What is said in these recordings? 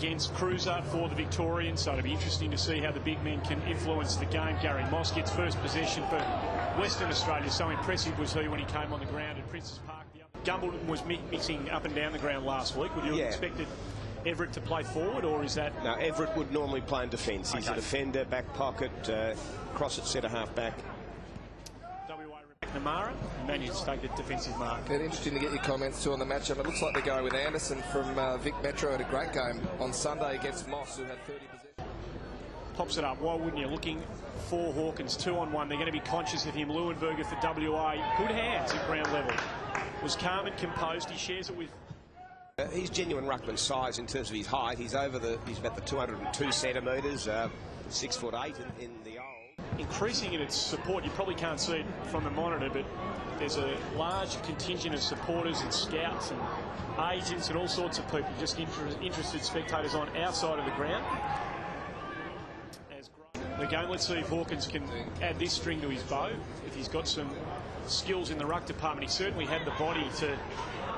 against Kreuzer for the Victorians, so it'll be interesting to see how the big men can influence the game. Gary Moss gets first possession for Western Australia. So impressive was he when he came on the ground at Princes Park. Gumbleton was mi mixing up and down the ground last week. Would you Yeah. have expected Everitt to play forward, or is that Now, Everitt would normally play in defence. He's Okay. a defender, back pocket, uh, cross at centre half back. WA McNamara managed to take the defensive mark? Bit interesting to get your comments too on the matchup. It looks like they're going with Anderson from uh, Vic Metro at a great game on Sunday against Moss, who had 30 possessions. Pops it up. Why wouldn't you? Looking for Hawkins, two on one. They're going to be conscious of him. Leuenberger for WA. Good hands at ground level. Was calm and composed. He shares it with Uh, he's genuine ruckman size in terms of his height. He's over the, he's about the 202 centimetres, uh, six foot eight in, in the old. Increasing in its support. You probably can't see it from the monitor, but there's a large contingent of supporters and scouts and agents and all sorts of people, just inter interested spectators on our side of the ground. The game, let's see if Hawkins can add this string to his bow. If he's got some skills in the ruck department, he certainly had the body to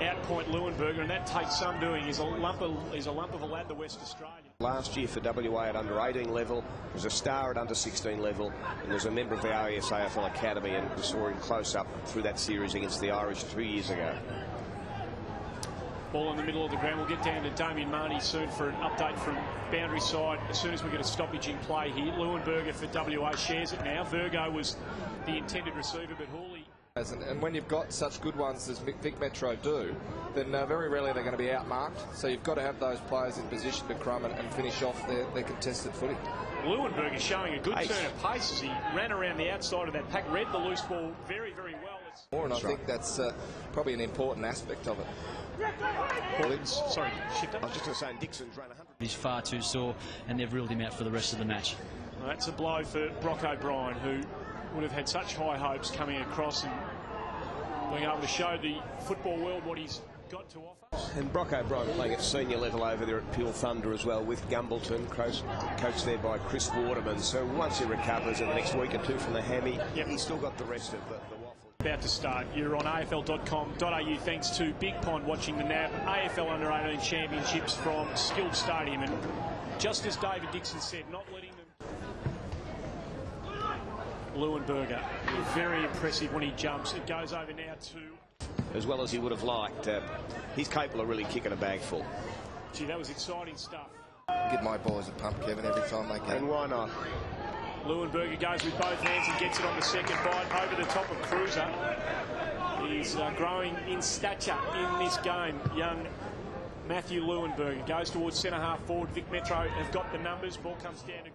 outpoint Leuenberger, and that takes some doing. He's a lump of, he's a lump of a lad, the West Australian. Last year for WA at under 18 level, was a star at under 16 level, and was a member of the AIS AFL Academy, and we saw him close up through that series against the Irish two years ago. Ball in the middle of the ground. We'll get down to Damien Marnie soon for an update from boundary side as soon as we get a stoppage in play here. Leuenberger for WA shares it now. Virgo was the intended receiver, but Hawley. And, and when you've got such good ones as Vic Vic Metro do, then uh, very rarely they're going to be outmarked. So you've got to have those players in position to crumb and, and finish off their, their contested footy. Leuenberger showing a good Ace. turn of pace as he ran around the outside of that pack, read the loose ball very, very well. It's More, and I That's think that's uh, probably an important aspect of it. Hawkins, sorry, Shifter. I was just going to say, Dixon's run 100. He's far too sore, and they've ruled him out for the rest of the match. Well, that's a blow for Brock O'Brien, who would have had such high hopes coming across and being able to show the football world what he's got to offer. And Brock O'Brien playing at senior level over there at Peel Thunder as well with Gumbleton, coached, coached there by Chris Waterman. So once he recovers in the next week or two from the hammy, Yep. he's still got the rest of the, the waffle. About to start. You're on AFL.com.au thanks to BigPond watching the NAB AFL Under 18 Championships from Skilled Stadium. And just as David Dixon said, not letting them. Leuenberger, very impressive when he jumps. It goes over now to. As well as he would have liked. Uh, he's capable of really kicking a bag full. Gee, that was exciting stuff. Give my boys a pump, Kevin, every time they And why not? Leuenberger goes with both hands and gets it on the second bite over the top of Kreuzer. He's uh, growing in stature in this game. Young Matthew Leuenberger goes towards centre half forward. Vic Metro have got the numbers. Ball comes down to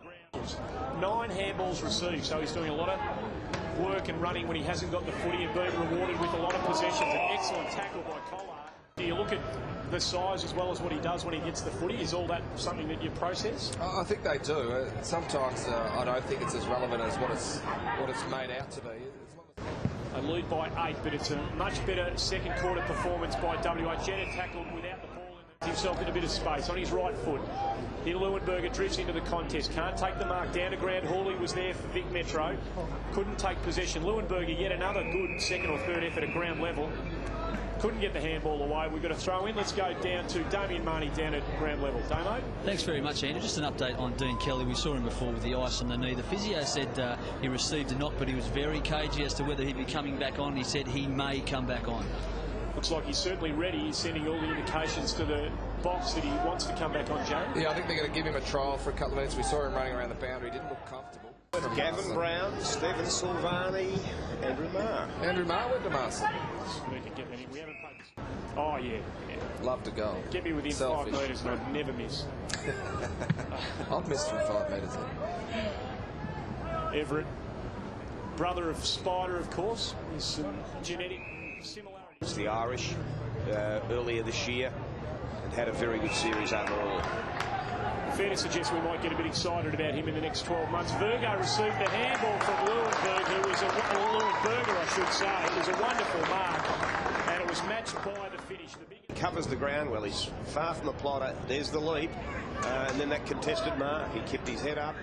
ground. Nine handballs received, so he's doing a lot of work and running when he hasn't got the footy and being rewarded with a lot of possessions. An excellent tackle by Collard. Do you look at the size as well as what he does when he gets the footy? Is all that something that you process? I think they do. Uh, sometimes uh, I don't think it's as relevant as what it's what it's made out to be. A lead by eight, but it's a much better second quarter performance by WA. Jetta tackled without the himself in a bit of space on his right foot. Here Leuenberger drifts into the contest. Can't take the mark down to ground. Hawley was there for Vic Metro. Couldn't take possession. Leuenberger yet another good second or third effort at ground level. Couldn't get the handball away. We've got to throw in. Let's go down to Damien Marnie down at ground level. Damo? Thanks very much, Andrew. Just an update on Dean Kelly. We saw him before with the ice on the knee. The physio said uh, he received a knock, but he was very cagey as to whether he'd be coming back on. He said he may come back on. Looks like he's certainly ready. He's sending all the indications to the box that he wants to come back on, Joe. Yeah, I think they're going to give him a trial for a couple of minutes. We saw him running around the boundary. He didn't look comfortable. Gavin Brown, Stephen Silvani, Andrew Marr. Andrew Marr went to Marston. We can get many. We haven't played. Oh, yeah. yeah. Love to go. Get me within Selfish. five metres and I'd never miss. I've missed from five metres. Everitt, brother of Spider, of course. There's some genetic similarities. It's the Irish uh, earlier this year and had a very good series overall. Fair to suggest we might get a bit excited about him in the next 12 months. Virgo received the handball from Leuenberg, who was a Leuenberger, I should say. It was a wonderful mark, and it was matched by the finish. The big Covers the ground well. He's far from the plotter. There's the leap. Uh, and then that contested mark. He kept his head up.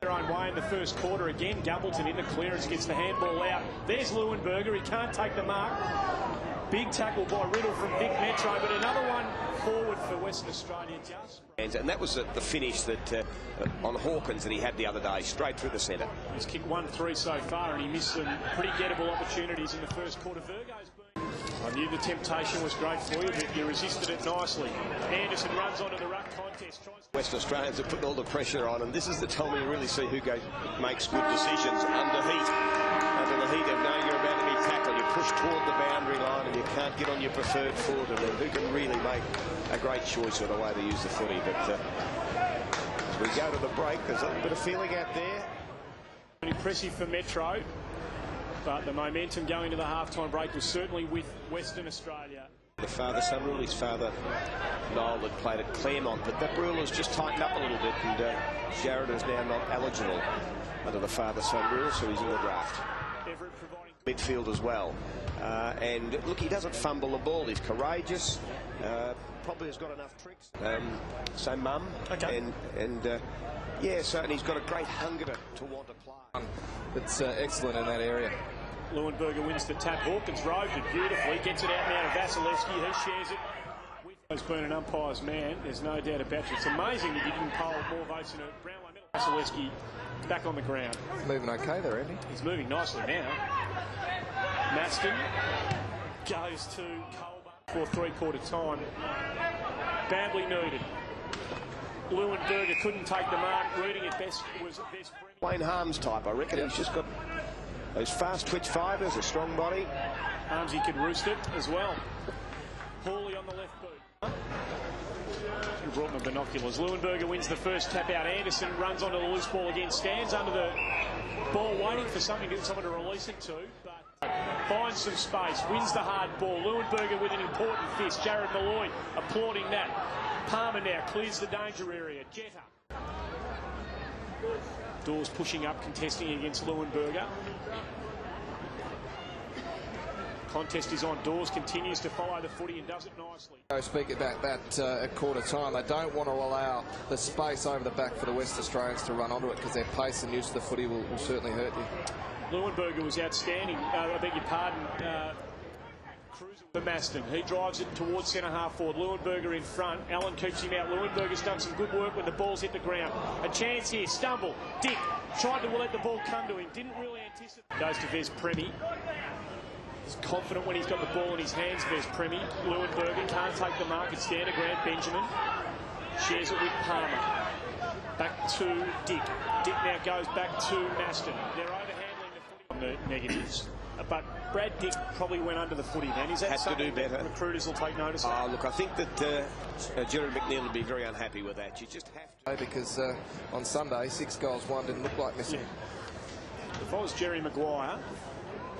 Their own way in the first quarter again. Gumbleton in the clearance gets the handball out. There's Leuenberger. He can't take the mark. Big tackle by Riddle from Vic Metro, but another one forward for Western Australia just. And that was the, the finish that uh, on Hawkins that he had the other day, straight through the centre. He's kicked one three so far, and he missed some pretty gettable opportunities in the first quarter. Virgo's. I knew the temptation was great for you, but you resisted it nicely. Anderson runs onto the ruck contest. Tries West Australians are putting all the pressure on, and this is the time you really see who goes, makes good decisions under heat. Under the heat of knowing you're about to be tackled, you push toward the boundary line and you can't get on your preferred foot, and who can really make a great choice of the way to use the footy. But uh, as we go to the break, there's a little bit of feeling out there. impressive for Metro, but the momentum going to the halftime break was certainly with Western Australia. The father son rule, his father Noel had played at Claremont, but that rule has just tightened up a little bit, and uh, Jared is now not eligible under the father son rule, so he's in the draft. Midfield as well. Uh, and look, he doesn't fumble the ball, he's courageous, uh, probably has got enough tricks. Um, so, mum, Okay. and, and uh, yeah, so, and he's got a great hunger to, to want to play. It's uh, excellent in that area. Leuenberger wins the tap. Hawkins roved it beautifully, gets it out now to Vasilevsky. He shares it. with- Has been an umpire's man, there's no doubt about it. It's amazing that he didn't poll more votes in a Brownlow medal. Vasilevsky back on the ground. Moving okay there, Andy. He's moving nicely now. Masten goes to Colber for three-quarter time. Badly needed. Leuenberger couldn't take the mark. Reading it best was best. Wayne Harmes type, I reckon. He's just got those fast twitch fibres, a strong body. Armsy could roost it as well. Hawley on the left boot. Brought my binoculars. Leuenberger wins the first tap out. Anderson runs onto the loose ball again, stands under the ball, waiting for something, getting someone to release it to, finds some space, wins the hard ball. Leuenberger with an important fist. Jared Malloy applauding that. Palmer now clears the danger area. Jetta. Dawes pushing up, contesting against Leuenberger. Contest is on. Dawes continues to follow the footy and does it nicely. I speak about that uh, at quarter time. They don't want to allow the space over the back for the West Australians to run onto it because their pace and use of the footy will, will certainly hurt you. Leuenberger was outstanding. Uh, I beg your pardon. Uh, for Masten. He drives it towards centre half forward. Leuenberger in front. Allen keeps him out. Leuenberger's done some good work when the ball's hit the ground. A chance here. Stumble. Dick tried to let the ball come to him. Didn't really anticipate. Goes to Vez Premi. He's confident when he's got the ball in his hands, Vez Premi. Leuenberger can't take the mark. It's down to Grant Benjamin. Shares it with Palmer. Back to Dick. Dick now goes back to Masten. They're overhandling the footy on the negatives. Uh, But Brad Dick probably went under the footy then. Is that Had to do better. that recruiters will take notice of? Oh, look, I think that uh, uh, Jerry McNeil would be very unhappy with that. You just have to. Because uh, on Sunday, six goals, one didn't look like missing. If I was Jerry Maguire,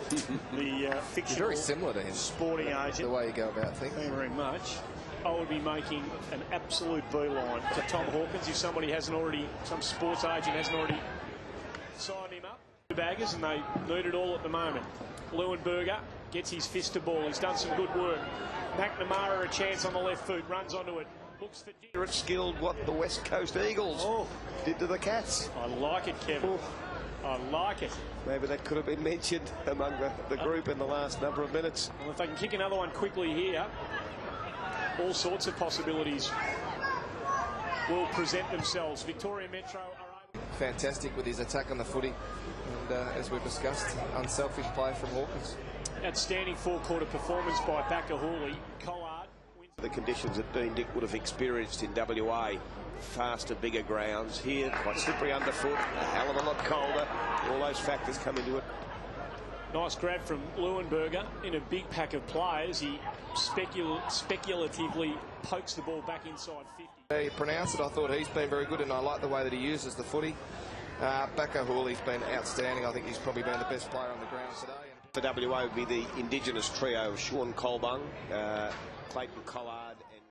the uh, fictional very similar to him, sporting agent, the way you go about things. Thank you very much. I would be making an absolute beeline to Tom Hawkins if somebody hasn't already, some sports agent hasn't already signed him up. Baggers, and they need it all at the moment. Leuenberger gets his fist to ball. He's done some good work. McNamara a chance on the left foot, runs onto it. Looks for. It's skilled what the West Coast Eagles Oh. did to the Cats. I like it, Kevin. I like it. Maybe that could have been mentioned among the, the group in the last number of minutes. Well, if they can kick another one quickly here, all sorts of possibilities will present themselves. Victoria Metro are. Fantastic with his attack on the footy. And uh, as we've discussed, unselfish play from Hawkins. Outstanding four-quarter performance by Backer Hawley. Collard. The conditions that Dean Dick would have experienced in WA. Faster, bigger grounds. Here, quite slippery underfoot, a hell of a lot colder. All those factors come into it. Nice grab from Leuenberger in a big pack of players. He specul- speculatively pokes the ball back inside 50. How you pronounce it, I thought he's been very good, and I like the way that he uses the footy. Uh, Bacco Hawley's been outstanding. I think he's probably been the best player on the ground today. For WA would be the Indigenous trio of Sean Colbung, uh, Clayton Collard,